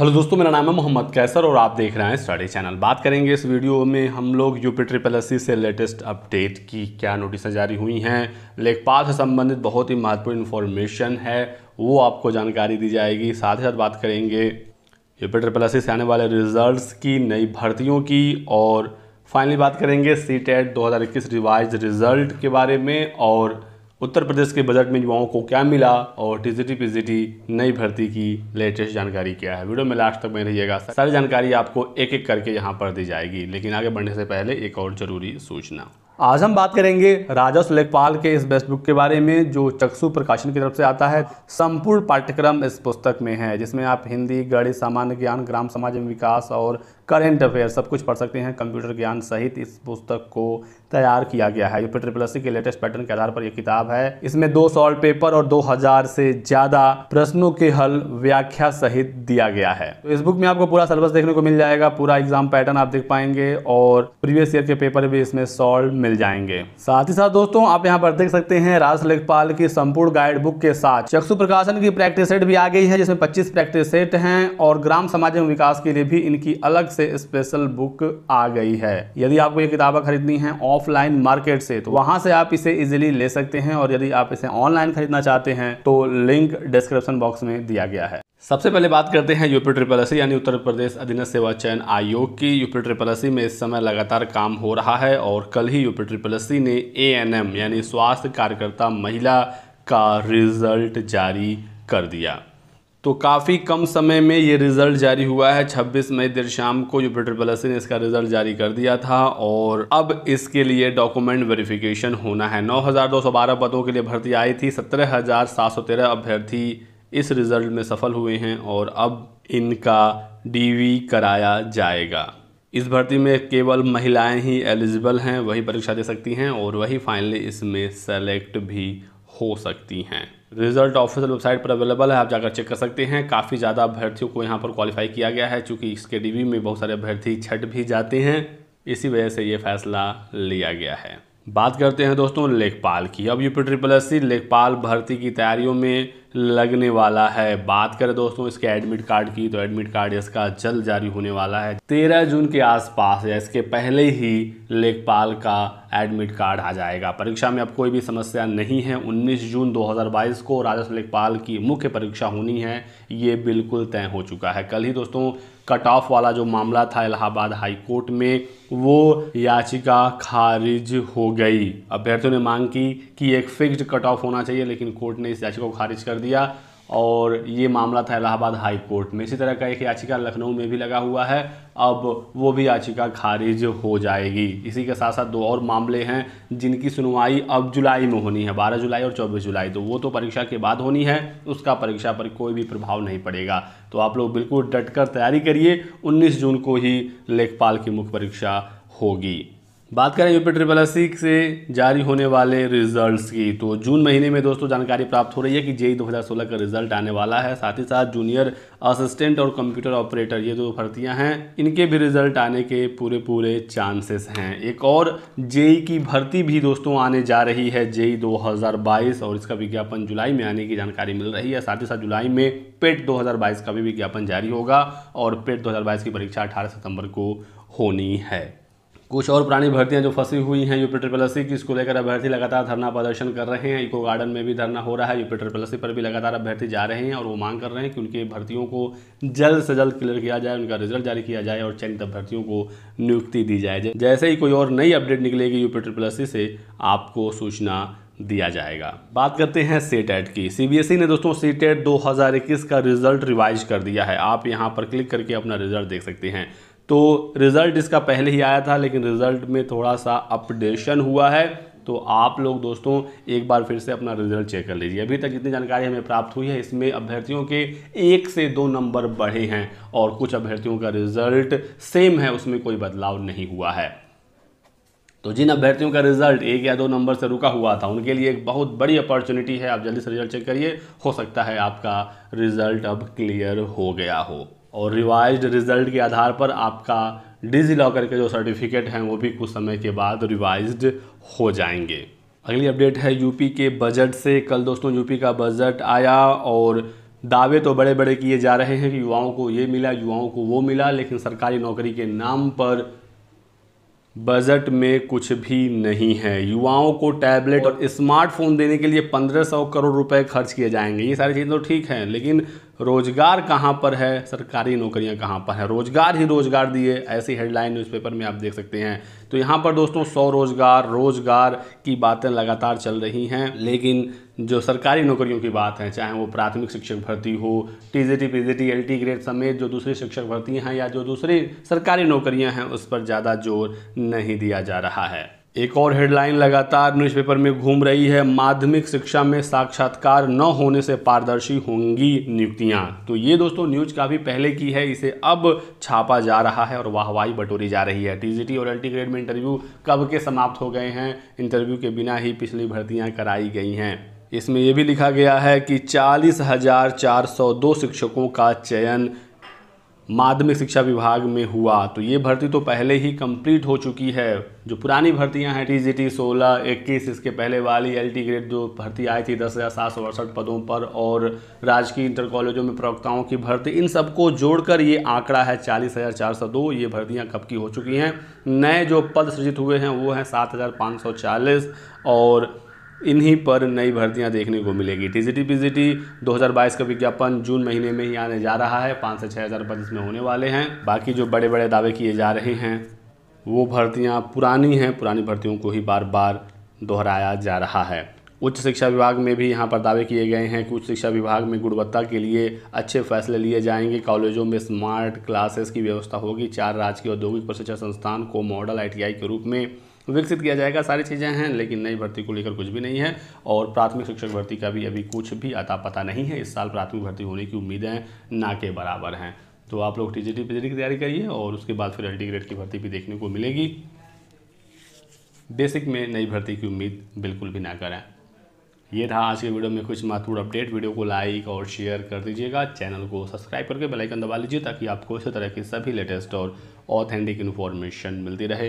Hello दोस्तों, मेरा नाम है मोहम्मद कैसर और आप देख रहे हैं स्टडी चैनल। बात करेंगे इस वीडियो में हम लोग यूपी ट्रिपल से लेटेस्ट अपडेट की क्या नोटिस जारी हुई हैं। लेखपाल से संबंधित बहुत ही महत्वपूर्ण इन्फॉर्मेशन है, वो आपको जानकारी दी जाएगी। साथ ही साथ बात करेंगे यूपी ट्रिपल से आने वाले रिज़ल्ट की, नई भर्तियों की और फाइनली बात करेंगे सी टेट दो रिवाइज रिज़ल्ट के बारे में और उत्तर प्रदेश के बजट में युवाओं को क्या मिला और टीजीटी पीजीटी नई भर्ती की लेटेस्ट जानकारी क्या है? वीडियो में लास्ट तक में रहिएगा। सारी जानकारी आपको एक एक करके यहाँ पर दी जाएगी, लेकिन आगे बढ़ने से पहले एक और ज़रूरी सूचना। आज हम बात करेंगे राजस्व लेखपाल के इस बेस्ट बुक के बारे में, जो चक्षु प्रकाशन की तरफ़ से आता है। संपूर्ण पाठ्यक्रम इस पुस्तक में है, जिसमें आप हिंदी, गणित, सामान्य ज्ञान, ग्राम समाज विकास और करेंट अफेयर सब कुछ पढ़ सकते हैं। कंप्यूटर ज्ञान सहित इस पुस्तक को तैयार किया गया है। यूपी ट्रिपल के लेटेस्ट पैटर्न के आधार पर यह किताब है। इसमें दो सॉल्व पेपर और 2000 से ज़्यादा प्रश्नों के हल व्याख्या सहित दिया गया है। तो इस बुक में आपको पूरा सिलेबस देखने को मिल जाएगा, पूरा एग्ज़ाम पैटर्न आप देख पाएँगे और प्रीवियस ईयर के पेपर भी इसमें सॉल्व मिल जाएँगे। साथ ही साथ दोस्तों, आप यहाँ पर देख सकते हैं राज लेखपाल की संपूर्ण गाइड बुक के साथ चक्षु प्रकाशन की प्रैक्टिस सेट भी आ गई है, जिसमें पच्चीस प्रैक्टिस सेट हैं और ग्राम समाज एवं विकास के लिए भी इनकी अलग स्पेशल बुक आ गई है। यदि आपको ये किताबें खरीदनी है ऑफलाइन मार्केट से तो वहाँ से आप इसे इजिली ले सकते हैं और यदि आप इसे ऑनलाइन खरीदना चाहते हैं तो लिंक डिस्क्रिप्शन बॉक्स में दिया गया है। सबसे पहले बात करते हैं यूपी ट्रिपल एस यानी उत्तर प्रदेश अधीनस्थ सेवा चयन आयोग की। यूपी ट्रिपल एस में इस समय लगातार काम हो रहा है और कल ही यूपी ट्रिपल एस ने ए यानी स्वास्थ्य कार्यकर्ता महिला का रिज़ल्ट जारी कर दिया। तो काफ़ी कम समय में ये रिज़ल्ट जारी हुआ है। 26 मई देर शाम को यूपी ट्रिपल ने इसका रिज़ल्ट जारी कर दिया था और अब इसके लिए डॉक्यूमेंट वेरिफिकेशन होना है। 9,212 पदों के लिए भर्ती आई थी। 17,713 अभ्यर्थी इस रिज़ल्ट में सफल हुए हैं और अब इनका डीवी कराया जाएगा। इस भर्ती में केवल महिलाएँ ही एलिजिबल हैं वही परीक्षा दे सकती हैं और वही फाइनली इसमें सेलेक्ट भी हो सकती हैं। रिज़ल्ट ऑफिशियल वेबसाइट पर अवेलेबल है, आप जाकर चेक कर सकते हैं। काफ़ी ज़्यादा अभ्यर्थियों को यहाँ पर क्वालिफाई किया गया है, चूँकि इसके डी में बहुत सारे अभ्यर्थी छठ भी जाते हैं। इसी वजह से ये फैसला लिया गया है। बात करते हैं दोस्तों लेखपाल की। अब यूपी ट्रिपल एस सी लेखपाल भर्ती की तैयारियों में लगने वाला है। बात करें दोस्तों, इसके एडमिट कार्ड की तो एडमिट कार्ड इसका जल्द जारी होने वाला है। तेरह जून के आसपास या इसके पहले ही लेखपाल का एडमिट कार्ड आ जाएगा। परीक्षा में अब कोई भी समस्या नहीं है। 19 जून 2022 को राजस्व लेखपाल की मुख्य परीक्षा होनी है। ये बिल्कुल तय हो चुका है। कल ही दोस्तों कट ऑफ़ वाला जो मामला था इलाहाबाद हाई कोर्ट में, वो याचिका खारिज हो गई। अभ्यर्थियों ने मांग की कि एक फिक्स्ड कट ऑफ़ होना चाहिए, लेकिन कोर्ट ने इस याचिका को खारिज कर दिया। और ये मामला था इलाहाबाद हाई कोर्ट में। इसी तरह का एक याचिका लखनऊ में भी लगा हुआ है। अब वो भी याचिका खारिज हो जाएगी। इसी के साथ साथ दो और मामले हैं जिनकी सुनवाई अब जुलाई में होनी है 12 जुलाई और 24 जुलाई। तो वो तो परीक्षा के बाद होनी है, उसका परीक्षा पर कोई भी प्रभाव नहीं पड़ेगा। तो आप लोग बिल्कुल डटकर तैयारी करिए, उन्नीस जून को ही लेखपाल की मुख्य परीक्षा होगी। बात करें यूपी ट्रिपल एस से जारी होने वाले रिजल्ट्स की तो जून महीने में दोस्तों जानकारी प्राप्त हो रही है कि जेई 2016 का रिज़ल्ट आने वाला है। साथ ही साथ जूनियर असिस्टेंट और कंप्यूटर ऑपरेटर, ये जो भर्तियाँ हैं, इनके भी रिज़ल्ट आने के पूरे पूरे चांसेस हैं। एक और जेई की भर्ती भी दोस्तों आने जा रही है जेई 2022 और इसका विज्ञापन जुलाई में आने की जानकारी मिल रही है। साथ ही साथ जुलाई में पेट 2022 का भी विज्ञापन जारी होगा, और पेट 2022 की परीक्षा 18 सितंबर को होनी है। कुछ और पुरानी भर्तियाँ जो फंसी हुई हैं यूपी ट्रिपल एस की, इसको लेकर अभ्यर्थी लगातार धरना प्रदर्शन कर रहे हैं। इको गार्डन में भी धरना हो रहा है। यूपी ट्रिपल एस पर भी लगातार अभ्यर्थी जा रहे हैं और वो मांग कर रहे हैं कि उनकी भर्तियों को जल्द से जल्द क्लियर किया जाए, उनका रिज़ल्ट जारी किया जाए और चयनित अभ्यर्थियों को नियुक्ति दी जाए। जैसे ही कोई और नई अपडेट निकलेगी यूपी ट्रिपल एस से, आपको सूचना दिया जाएगा। बात करते हैं सी टेट की। सीबीएसई ने दोस्तों सी टेट दो हज़ार इक्कीस का रिज़ल्ट रिवाइज कर दिया है। आप यहाँ पर क्लिक करके अपना रिज़ल्ट देख सकते हैं। तो रिज़ल्ट इसका पहले ही आया था, लेकिन रिज़ल्ट में थोड़ा सा अपडेशन हुआ है। तो आप लोग दोस्तों, एक बार फिर से अपना रिज़ल्ट चेक कर लीजिए। अभी तक जितनी जानकारी हमें प्राप्त हुई है, इसमें अभ्यर्थियों के एक से दो नंबर बढ़े हैं और कुछ अभ्यर्थियों का रिज़ल्ट सेम है, उसमें कोई बदलाव नहीं हुआ है। तो जिन अभ्यर्थियों का रिज़ल्ट एक या दो नंबर से रुका हुआ था, उनके लिए एक बहुत बड़ी अपॉर्चुनिटी है। आप जल्दी से रिज़ल्ट चेक करिए, हो सकता है आपका रिज़ल्ट अब क्लियर हो गया हो। और रिवाइज रिज़ल्ट के आधार पर आपका डिजी लॉकर के जो सर्टिफिकेट हैं वो भी कुछ समय के बाद रिवाइज हो जाएँगे। अगली अपडेट है यूपी के बजट से। कल दोस्तों यूपी का बजट आया और दावे तो बड़े बड़े किए जा रहे हैं कि युवाओं को ये मिला युवाओं को वो मिला लेकिन सरकारी नौकरी के नाम पर बजट में कुछ भी नहीं है। युवाओं को टैबलेट और स्मार्टफ़ोन देने के लिए 1500 करोड़ रुपए खर्च किए जाएँगे। ये सारी चीज़ें तो ठीक हैं लेकिन रोज़गार कहाँ पर है? सरकारी नौकरियाँ कहाँ पर है? रोज़गार ही रोज़गार दिए, ऐसी हेडलाइन न्यूज़पेपर में आप देख सकते हैं। तो यहाँ पर दोस्तों, सौ रोज़गार रोज़गार की बातें लगातार चल रही हैं, लेकिन जो सरकारी नौकरियों की बात है, चाहे वो प्राथमिक शिक्षक भर्ती हो T G T P G T L T grade समेत जो दूसरी शिक्षक भर्ती हैं या जो दूसरी सरकारी नौकरियाँ हैं, उस पर ज़्यादा ज़ोर नहीं दिया जा रहा है। एक और हेडलाइन लगातार न्यूज़पेपर में घूम रही है, माध्यमिक शिक्षा में साक्षात्कार न होने से पारदर्शी होंगी नियुक्तियाँ। तो ये दोस्तों न्यूज़ काफ़ी पहले की है, इसे अब छापा जा रहा है और वाहवाही बटोरी जा रही है। टीजीटी और एलटी ग्रेड में इंटरव्यू कब के समाप्त हो गए हैं इंटरव्यू के बिना ही पिछली भर्तियाँ कराई गई हैं। इसमें यह भी लिखा गया है कि चालीस हज़ार चार सौ दो शिक्षकों का चयन माध्यमिक शिक्षा विभाग में हुआ। तो ये भर्ती तो पहले ही कंप्लीट हो चुकी है। जो पुरानी भर्तियाँ हैं टी जी टी सोलह, इक्कीस, इसके पहले वाली एल टी ग्रेड जो भर्ती आई थी दस हज़ार सात सौ अड़सठ पदों पर, और राजकीय इंटर कॉलेजों में प्रवक्ताओं की भर्ती, इन सबको जोड़कर ये आंकड़ा है चालीस हज़ार चार सौ दो। ये भर्तियाँ कब की हो चुकी हैं? नए जो पद सृजित हुए हैं, वो हैं सात हज़ार पाँच सौ चालीस, और इन्हीं पर नई भर्तियाँ देखने को मिलेगी। T G T P G का विज्ञापन जून महीने में ही आने जा रहा है। पाँच से छः हज़ार पद इसमें होने वाले हैं। बाकी जो बड़े बड़े दावे किए जा रहे हैं, वो भर्तियाँ पुरानी हैं। पुरानी भर्तियों को ही बार बार दोहराया जा रहा है। उच्च शिक्षा विभाग में भी यहाँ पर दावे किए गए हैं कि उच्च शिक्षा विभाग में गुणवत्ता के लिए अच्छे फैसले लिए जाएँगे। कॉलेजों में स्मार्ट क्लासेस की व्यवस्था होगी। चार राजकीय औद्योगिक प्रशिक्षण संस्थान को मॉडल आईटीआई के रूप में विकसित किया जाएगा, सारी चीज़ें हैं, लेकिन नई भर्ती को लेकर कुछ भी नहीं है। और प्राथमिक शिक्षक भर्ती का भी अभी कुछ भी अता पता नहीं है। इस साल प्राथमिक भर्ती होने की उम्मीदें ना के बराबर हैं। तो आप लोग टी जी की तैयारी करिए और उसके बाद फिर एल ग्रेड की भर्ती भी देखने को मिलेगी। बेसिक में नई भर्ती की उम्मीद बिल्कुल भी ना करें। ये था आज के वीडियो में कुछ महत्वपूर्ण अपडेट। वीडियो को लाइक और शेयर कर दीजिएगा। चैनल को सब्सक्राइब करके बेल आइकन दबा लीजिए ताकि आपको इसी तरह की सभी लेटेस्ट और ऑथेंटिक इन्फॉर्मेशन मिलती रहे।